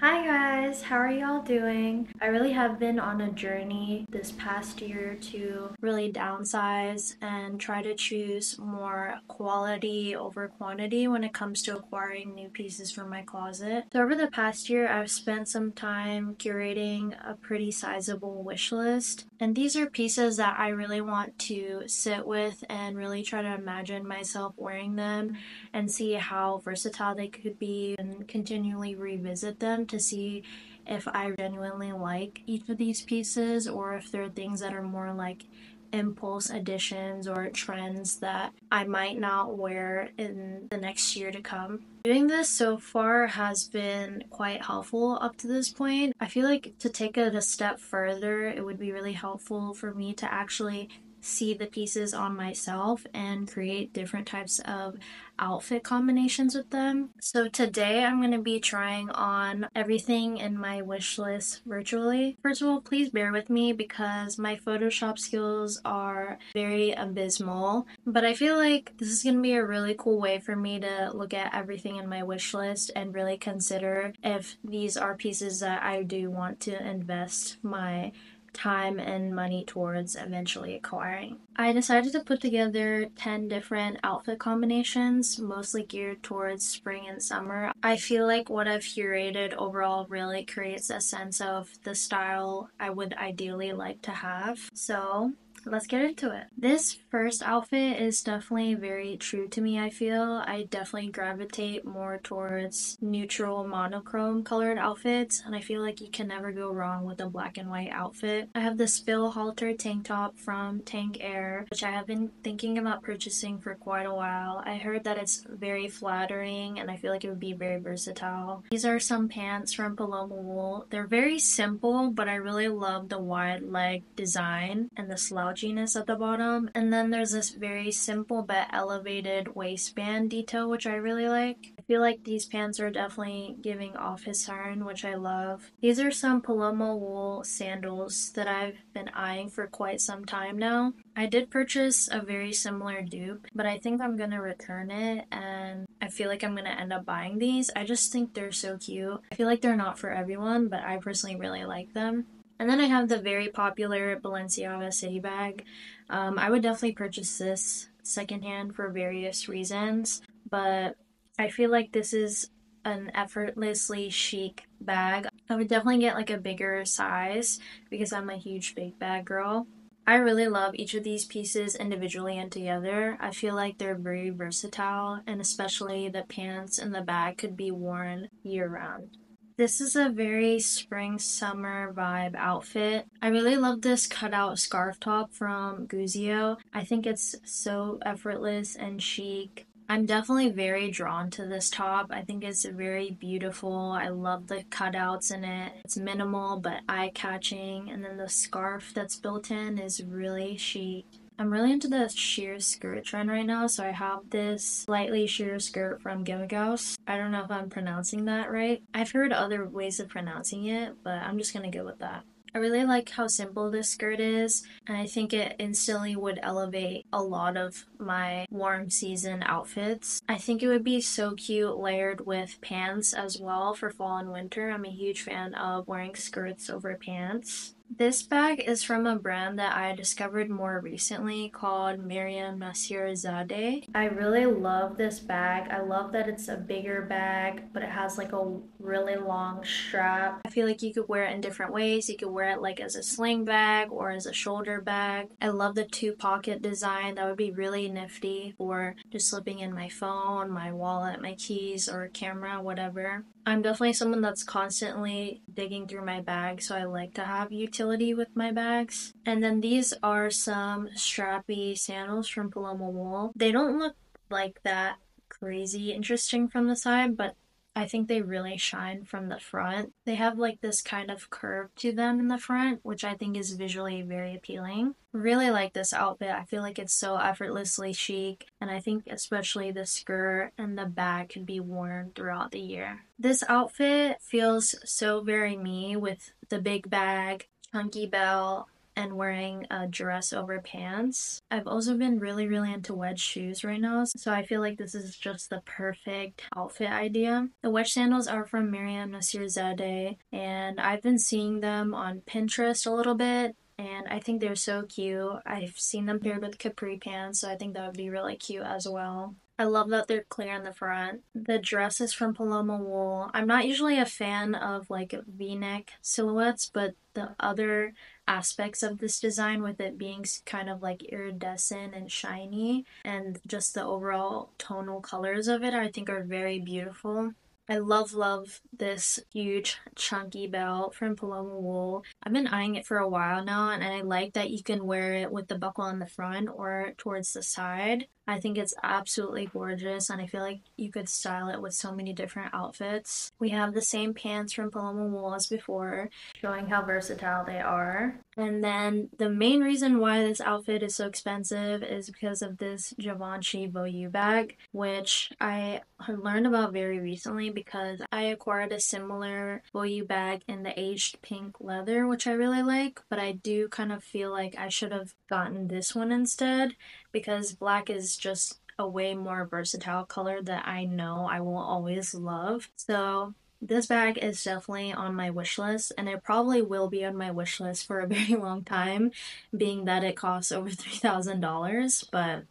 Hi guys, how are y'all doing? I really have been on a journey this past year to really downsize and try to choose more quality over quantity when it comes to acquiring new pieces for my closet. So over the past year, I've spent some time curating a pretty sizable wish list. And these are pieces that I really want to sit with and really try to imagine myself wearing them and see how versatile they could be and continually revisit them to see if I genuinely like each of these pieces or if there are things that are more like impulse additions or trends that I might not wear in the next year to come. Doing this so far has been quite helpful up to this point. I feel like to take it a step further, it would be really helpful for me to actually see the pieces on myself and create different types of outfit combinations with them. So today I'm going to be trying on everything in my wish list virtually. First of all, please bear with me because my Photoshop skills are very abysmal, but I feel like this is going to be a really cool way for me to look at everything in my wish list and really consider if these are pieces that I do want to invest my time and money towards eventually acquiring. I decided to put together 10 different outfit combinations, mostly geared towards spring and summer. I feel like what I've curated overall really creates a sense of the style I would ideally like to have. So, let's get into it. This first outfit is definitely very true to me, I feel. I definitely gravitate more towards neutral monochrome colored outfits, and I feel like you can never go wrong with a black and white outfit. I have this Spill halter tank top from Tankair, which I have been thinking about purchasing for quite a while. I heard that it's very flattering, and I feel like it would be very versatile. These are some pants from Paloma Wool. They're very simple, but I really love the wide leg design and the slouch slouchiness at the bottom. And then there's this very simple but elevated waistband detail, which I really like. I feel like these pants are definitely giving off his siren, which I love. These are some Paloma wool sandals that I've been eyeing for quite some time now. I did purchase a very similar dupe, but I think I'm gonna return it and I feel like I'm gonna end up buying these. I just think they're so cute. I feel like they're not for everyone, but I personally really like them. And then I have the very popular Balenciaga City Bag. Um, I would definitely purchase this secondhand for various reasons, but I feel like this is an effortlessly chic bag. I would definitely get like a bigger size because I'm a huge big bag girl. I really love each of these pieces individually and together. I feel like they're very versatile, and especially the pants and the bag could be worn year round. This is a very spring summer vibe outfit. I really love this cutout scarf top from Guizio. I think it's so effortless and chic. I'm definitely very drawn to this top. I think it's very beautiful. I love the cutouts in it. It's minimal but eye catching, and then the scarf that's built in is really chic. I'm really into the sheer skirt trend right now, so I have this slightly sheer skirt from Gimaguas. I don't know if I'm pronouncing that right. I've heard other ways of pronouncing it, but I'm just gonna go with that. I really like how simple this skirt is, and I think it instantly would elevate a lot of my warm season outfits. I think it would be so cute layered with pants as well for fall and winter. I'm a huge fan of wearing skirts over pants. This bag is from a brand that I discovered more recently called Maryam Nassir Zadeh. I really love this bag. I love that it's a bigger bag, but it has like a really long strap. I feel like you could wear it in different ways. You could wear it like as a sling bag or as a shoulder bag. I love the two pocket design. That would be really nifty for just slipping in my phone, my wallet, my keys, or camera, whatever. I'm definitely someone that's constantly digging through my bag, so I like to have utility with my bags. And then these are some strappy sandals from Paloma Wool. They don't look like that crazy interesting from the side, but I think they really shine from the front. They have like this kind of curve to them in the front, which I think is visually very appealing. Really like this outfit. I feel like it's so effortlessly chic, and I think especially the skirt and the bag can be worn throughout the year. This outfit feels so very me with the big bag, chunky belt, and wearing a dress over pants. I've also been really, really into wedge shoes right now, so I feel like this is just the perfect outfit idea. The wedge sandals are from Maryam Nassir Zadeh, and I've been seeing them on Pinterest a little bit and I think they're so cute. I've seen them paired with capri pants, so I think that would be really cute as well. I love that they're clear in the front. The dress is from Paloma Wool. I'm not usually a fan of like v-neck silhouettes, but the other aspects of this design with it being kind of like iridescent and shiny and just the overall tonal colors of it I think are very beautiful. I love, love this huge chunky belt from Paloma Wool. I've been eyeing it for a while now, and I like that you can wear it with the buckle on the front or towards the side. I think it's absolutely gorgeous and I feel like you could style it with so many different outfits. We have the same pants from Paloma Wool as before, showing how versatile they are. And then the main reason why this outfit is so expensive is because of this Givenchy Voyou bag, which I learned about very recently because I acquired a similar Voyou bag in the aged pink leather, which I really like, but I do kind of feel like I should have gotten this one instead because black is just a way more versatile color that I know I will always love. So this bag is definitely on my wish list and it probably will be on my wish list for a very long time being that it costs over $3,000 but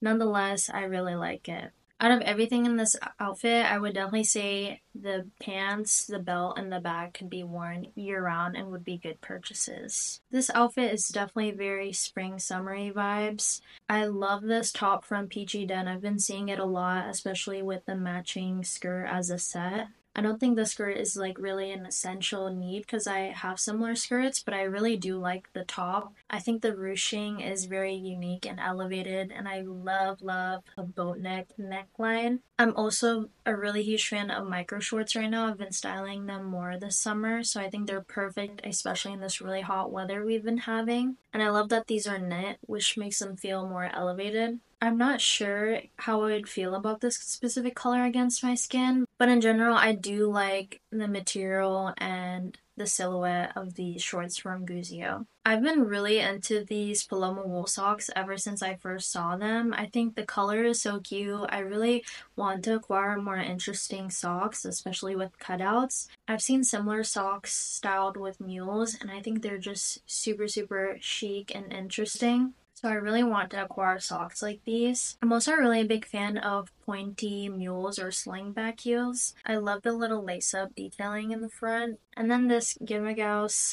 nonetheless I really like it. Out of everything in this outfit, I would definitely say the pants, the belt, and the bag could be worn year round and would be good purchases. This outfit is definitely very spring summery vibes. I love this top from Peachy Den. I've been seeing it a lot, especially with the matching skirt as a set. I don't think the skirt is like really an essential need because I have similar skirts, but I really do like the top. I think the ruching is very unique and elevated, and I love, love a boat neck neckline. I'm also a really huge fan of micro shorts right now. I've been styling them more this summer, so I think they're perfect, especially in this really hot weather we've been having. And I love that these are knit, which makes them feel more elevated. I'm not sure how I would feel about this specific color against my skin, but in general, I do like the material and the silhouette of the shorts from Guizio. I've been really into these Paloma wool socks ever since I first saw them. I think the color is so cute. I really want to acquire more interesting socks, especially with cutouts. I've seen similar socks styled with mules, and I think they're just super, super chic and interesting. So I really want to acquire socks like these. I'm also really a big fan of pointy mules or slingback heels. I love the little lace-up detailing in the front. And then this Gimme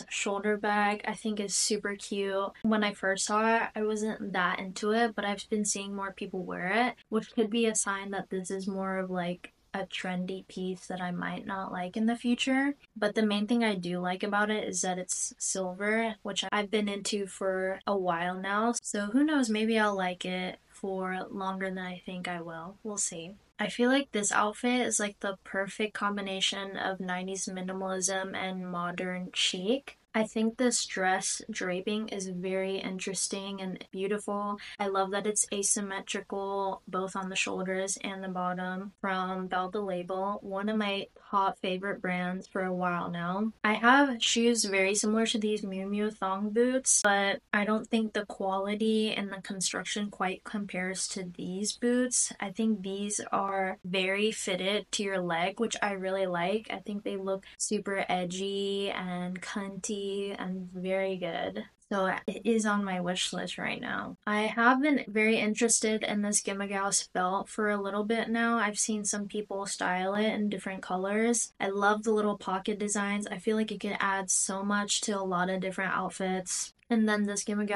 shoulder bag I think is super cute. When I first saw it, I wasn't that into it, but I've been seeing more people wear it, which could be a sign that this is more of like a trendy piece that I might not like in the future. But the main thing I do like about it is that it's silver, which I've been into for a while now. So who knows, maybe I'll like it for longer than I think I will. We'll see. I feel like this outfit is like the perfect combination of 90s minimalism and modern chic. I think this dress draping is very interesting and beautiful. I love that it's asymmetrical both on the shoulders and the bottom from Belle the Label, one of my top favorite brands for a while now. I have shoes very similar to these Miu Miu thong boots, but I don't think the quality and the construction quite compares to these boots. I think these are very fitted to your leg, which I really like. I think they look super edgy and cunty and very good. So it is on my wish list right now. I have been very interested in this Gimme belt for a little bit now. I've seen some people style it in different colors. I love the little pocket designs. I feel like it could add so much to a lot of different outfits. And then this Gimme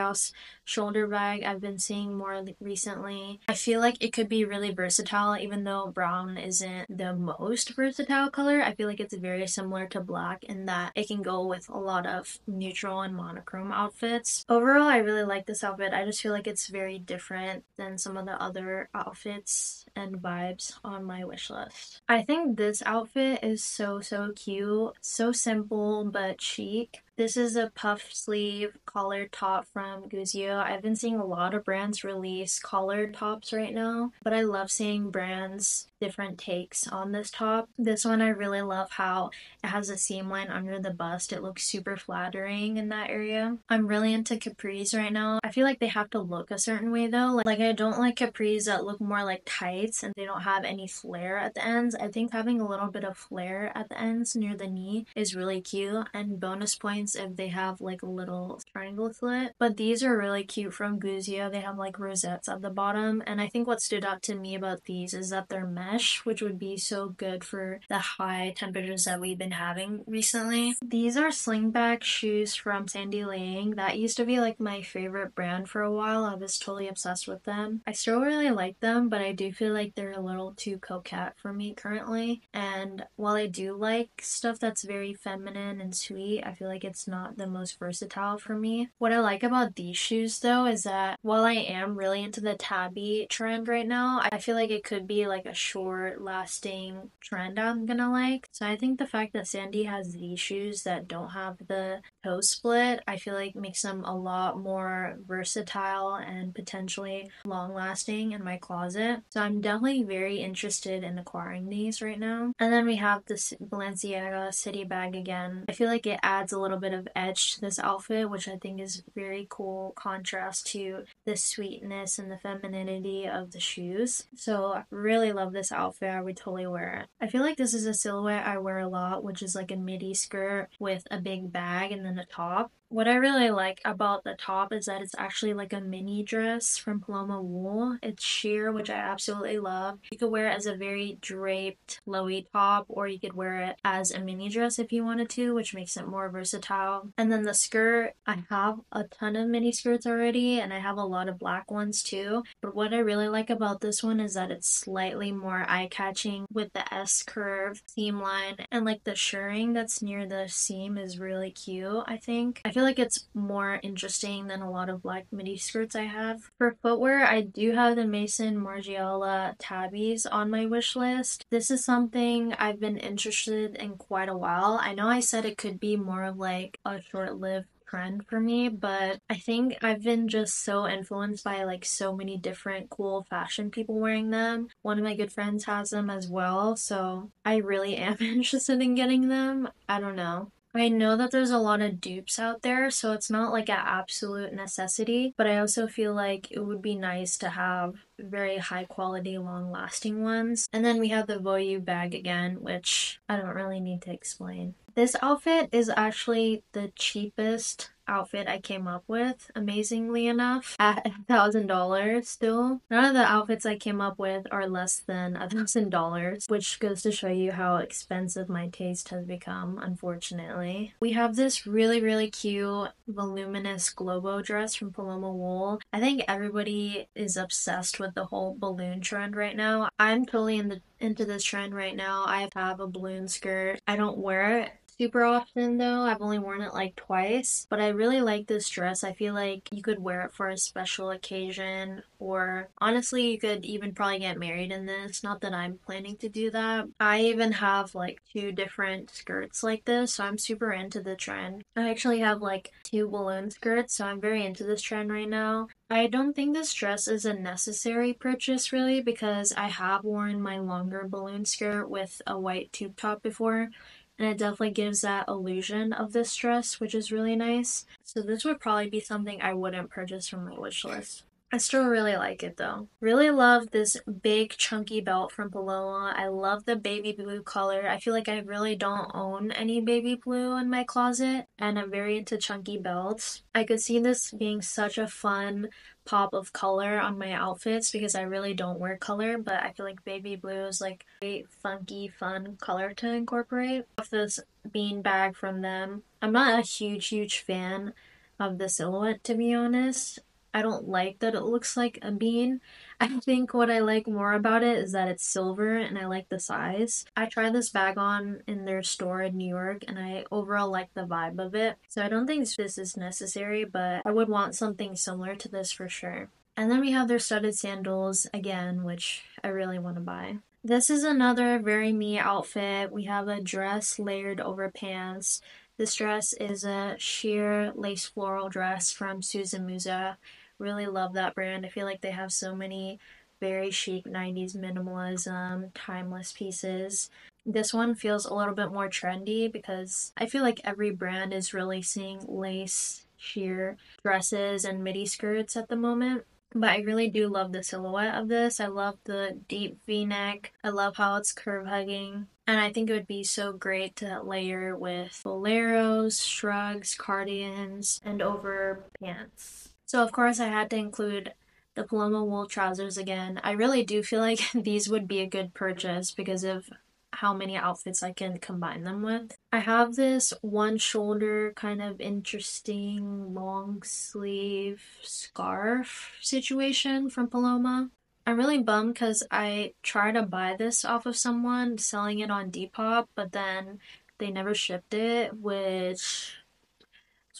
shoulder bag I've been seeing more recently. I feel like it could be really versatile even though brown isn't the most versatile color. I feel like it's very similar to black in that it can go with a lot of neutral and monochrome outfits. Overall, I really like this outfit. I just feel like it's very different than some of the other outfits and vibes on my wish list. I think this outfit is so so cute, so simple but chic. This is a puff sleeve collared top from Guizio. I've been seeing a lot of brands release collared tops right now, but I love seeing brands different takes on this top. This one I really love how it has a seam line under the bust. It looks super flattering in that area. I'm really into capris right now. I feel like they have to look a certain way though. Like, like I don't like capris that look more like tights and they don't have any flare at the ends. I think having a little bit of flare at the ends near the knee is really cute and bonus points if they have like a little triangle slit. But these are really cute from Guizio. They have like rosettes at the bottom and I think what stood out to me about these is that they're mesh, which would be so good for the high temperatures that we've been having recently. These are slingback shoes from Sandy Liang. That used to be like my favorite brand for a while. I was totally obsessed with them. I still really like them, but I do feel like they're a little too coquette for me currently. And while I do like stuff that's very feminine and sweet, I feel like it's not the most versatile for me. What I like about these shoes though is that while I am really into the tabby trend right now, I feel like it could be like a short lasting trend I'm gonna like. So I think the fact that Sandy has these shoes that don't have the toe split, I feel like makes them a lot more versatile and potentially long lasting in my closet. So I'm definitely very interested in acquiring these right now. And then we have this Balenciaga City bag again. I feel like it adds a little bit of edge to this outfit, which I think is very cool contrast to the sweetness and the femininity of the shoes. So I really love this outfit. I would totally wear it. I feel like this is a silhouette I wear a lot, which is like a midi skirt with a big bag and then a top. What I really like about the top is that it's actually like a mini dress from Paloma Wool. It's sheer, which I absolutely love. You could wear it as a very draped flowy top, or you could wear it as a mini dress if you wanted to, which makes it more versatile. And then the skirt, I have a ton of mini skirts already, and I have a lot of black ones too. But what I really like about this one is that it's slightly more eye-catching with the S curve seam line, and like the shirring that's near the seam is really cute, I think. I feel like it's more interesting than a lot of black midi skirts I have. For footwear, I do have the Maison Margiela tabbies on my wish list. This is something I've been interested in quite a while. I know I said it could be more of like a short-lived trend for me, but I think I've been just so influenced by like so many different cool fashion people wearing them. One of my good friends has them as well, so I really am interested in getting them. I don't know. I know that there's a lot of dupes out there, so it's not like an absolute necessity, but I also feel like it would be nice to have very high quality, long lasting ones. And then we have the Voyou bag again, which I don't really need to explain. This outfit is actually the cheapest outfit I came up with, amazingly enough, at a thousand dollars still. None of the outfits I came up with are less than a thousand dollars, which goes to show you how expensive my taste has become, unfortunately. We have this really, really cute voluminous Globo dress from Paloma Wool. I think everybody is obsessed with the whole balloon trend right now. I'm totally in the into this trend right now. I have a balloon skirt. I don't wear it super often though. I've only worn it like twice, but I really like this dress. I feel like you could wear it for a special occasion or honestly, you could even probably get married in this. Not that I'm planning to do that. I even have like two different skirts like this, so I'm super into the trend. I actually have like two balloon skirts, so I'm very into this trend right now. I don't think this dress is a necessary purchase really because I have worn my longer balloon skirt with a white tube top before and it definitely gives that illusion of this dress, which is really nice. So this would probably be something I wouldn't purchase from my wish list. I still really like it though. Really love this big chunky belt from Paloma. I love the baby blue color. I feel like I really don't own any baby blue in my closet and I'm very into chunky belts. I could see this being such a fun pop of color on my outfits because I really don't wear color, but I feel like baby blue is like a funky, fun color to incorporate. Of this bean bag from them. I'm not a huge, huge fan of the silhouette to be honest. I don't like that it looks like a bean. I think what I like more about it is that it's silver and I like the size. I tried this bag on in their store in New York and I overall like the vibe of it. So I don't think this is necessary, but I would want something similar to this for sure. And then we have their studded sandals again, which I really want to buy. This is another very me outfit. We have a dress layered over pants. This dress is a sheer lace floral dress from Susamusa. Really love that brand. I feel like they have so many very chic 90s minimalism, timeless pieces. This one feels a little bit more trendy because I feel like every brand is releasing lace sheer dresses and midi skirts at the moment. But I really do love the silhouette of this. I love the deep v neck. I love how it's curve hugging. And I think it would be so great to layer with boleros, shrugs, cardigans, and over pants. So, of course, I had to include the Paloma wool trousers again. I really do feel like these would be a good purchase because of how many outfits I can combine them with. I have this one shoulder kind of interesting long sleeve scarf situation from Paloma. I'm really bummed because I tried to buy this off of someone selling it on Depop, but then they never shipped it, which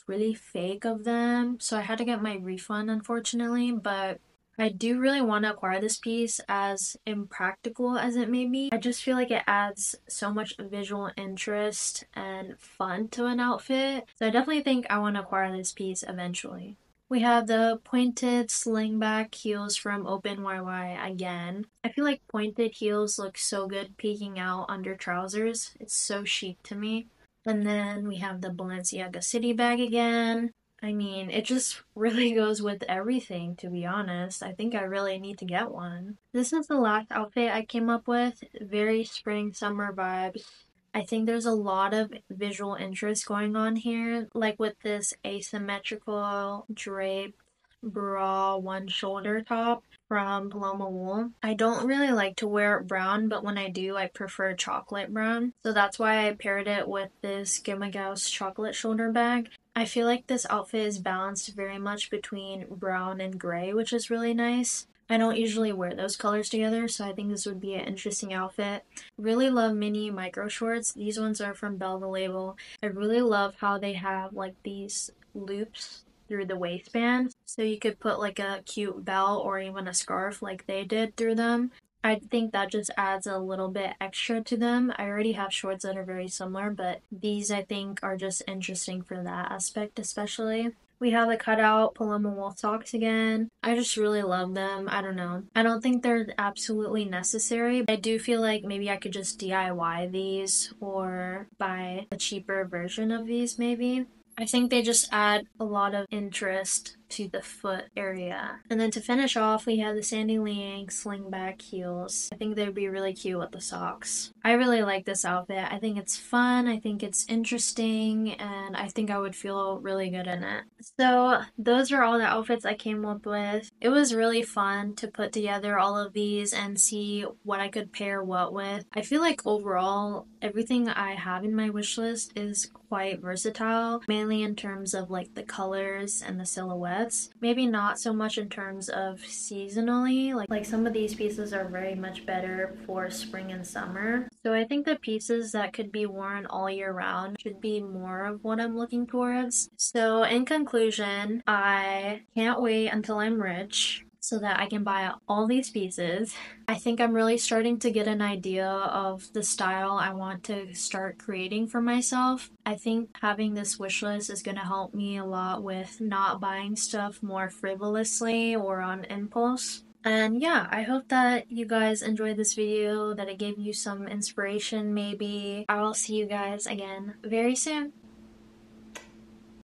really fake of them. So I had to get my refund, unfortunately. But I do really want to acquire this piece as impractical as it may be. I just feel like it adds so much visual interest and fun to an outfit. So I definitely think I want to acquire this piece eventually. We have the pointed slingback heels from Open YY again. I feel like pointed heels look so good peeking out under trousers. It's so chic to me. And then we have the Balenciaga City bag again. I mean, it just really goes with everything, to be honest. I think I really need to get one. This is the last outfit I came up with. Very spring, summer vibes. I think there's a lot of visual interest going on here, like with this asymmetrical draped bra one shoulder top from Paloma Wool. I don't really like to wear it brown, but when I do, I prefer chocolate brown. So that's why I paired it with this Gauss chocolate shoulder bag. I feel like this outfit is balanced very much between brown and gray, which is really nice. I don't usually wear those colors together, so I think this would be an interesting outfit. Really love mini micro shorts. These ones are from Belle the Label. I really love how they have like these loops through the waistband. So you could put like a cute belt or even a scarf like they did through them. I think that just adds a little bit extra to them. I already have shorts that are very similar, but these I think are just interesting for that aspect, especially. We have the cutout Paloma wool socks again. I just really love them. I don't know. I don't think they're absolutely necessary. I do feel like maybe I could just DIY these or buy a cheaper version of these maybe. I think they just add a lot of interest to the foot area. And then to finish off, we have the Sandy Liang slingback heels. I think they'd be really cute with the socks. I really like this outfit. I think it's fun, I think it's interesting, and I think I would feel really good in it. So, those are all the outfits I came up with. It was really fun to put together all of these and see what I could pair what with. I feel like overall, everything I have in my wish list is quite versatile, mainly in terms of like the colors and the silhouettes. Maybe not so much in terms of seasonally, like, like some of these pieces are very much better for spring and summer. So I think the pieces that could be worn all year round should be more of what I'm looking towards. So in conclusion, I can't wait until I'm rich so that I can buy all these pieces. I think I'm really starting to get an idea of the style I want to start creating for myself. I think having this wish list is going to help me a lot with not buying stuff more frivolously or on impulse. And yeah, I hope that you guys enjoyed this video, that it gave you some inspiration maybe. I will see you guys again very soon.